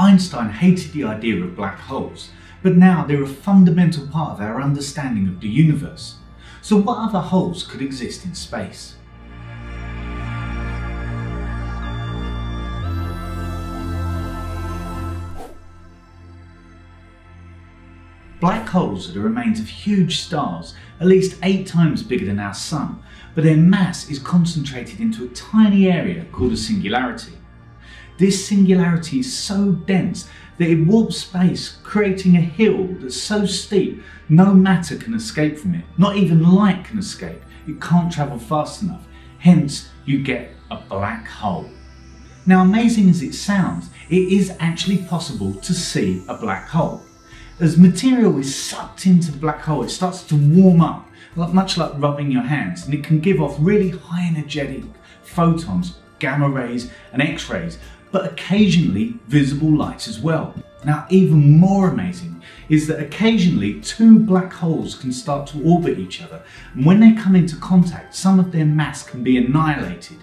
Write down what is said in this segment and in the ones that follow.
Einstein hated the idea of black holes, but now they're a fundamental part of our understanding of the universe. So what other holes could exist in space? Black holes are the remains of huge stars, at least eight times bigger than our Sun, but their mass is concentrated into a tiny area called a singularity. This singularity is so dense that it warps space, creating a hill that's so steep no matter can escape from it. Not even light can escape. It can't travel fast enough. Hence, you get a black hole. Now, amazing as it sounds, it is actually possible to see a black hole. As material is sucked into the black hole, it starts to warm up, much like rubbing your hands, and it can give off really high energetic photons, gamma rays, and X rays, but occasionally visible light as well. Now, even more amazing is that occasionally two black holes can start to orbit each other, and when they come into contact, some of their mass can be annihilated.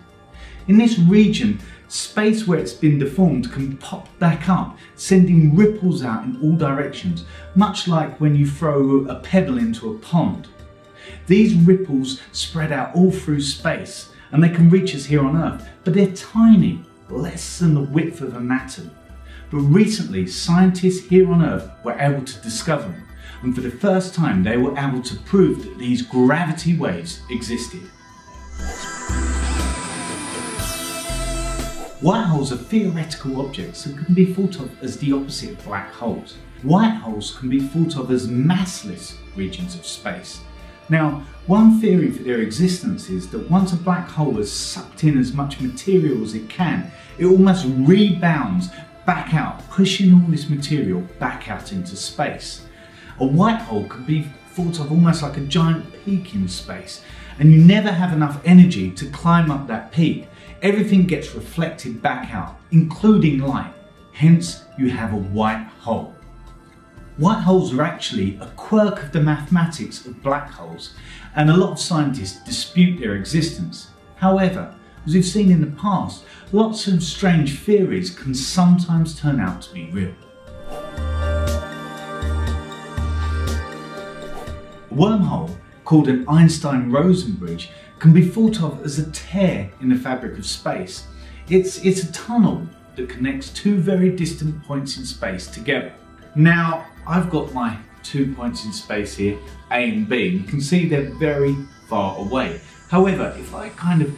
In this region, space where it's been deformed can pop back up, sending ripples out in all directions, much like when you throw a pebble into a pond. These ripples spread out all through space, and they can reach us here on Earth, but they're tiny, less than the width of an atom. But recently, scientists here on Earth were able to discover them, and for the first time they were able to prove that these gravity waves existed. White holes are theoretical objects that can be thought of as the opposite of black holes. White holes can be thought of as massless regions of space. Now, one theory for their existence is that once a black hole has sucked in as much material as it can, it almost rebounds back out, pushing all this material back out into space. A white hole can be thought of almost like a giant peak in space, and you never have enough energy to climb up that peak everything gets reflected back out, including light. Hence, you have a white hole. White holes are actually a quirk of the mathematics of black holes, and a lot of scientists dispute their existence. However, as we've seen in the past, lots of strange theories can sometimes turn out to be real. A wormhole, called an Einstein-Rosen bridge, can be thought of as a tear in the fabric of space. It's, it's a tunnel that connects two very distant points in space together. Now, I've got my two points in space here, A and B, you can see they're very far away. However, if I kind of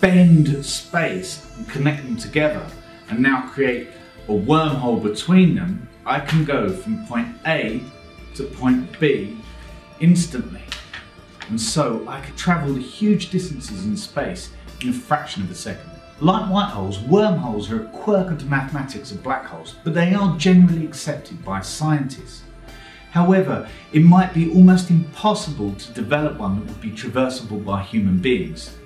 bend space and connect them together and now create a wormhole between them, I can go from point A to point B instantly. And so I could travel huge distances in space in a fraction of a second. Like white holes, wormholes are a quirk of the mathematics of black holes, but they are generally accepted by scientists. However, it might be almost impossible to develop one that would be traversable by human beings.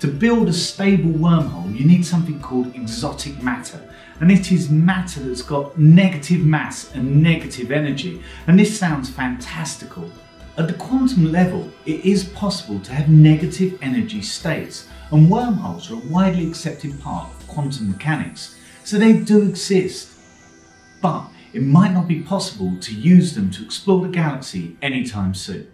To build a stable wormhole, you need something called exotic matter, and it is matter that's got negative mass and negative energy, and this sounds fantastical, at the quantum level, it is possible to have negative energy states, and wormholes are a widely accepted part of quantum mechanics, so they do exist. But it might not be possible to use them to explore the galaxy anytime soon.